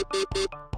Beep, beep, beep.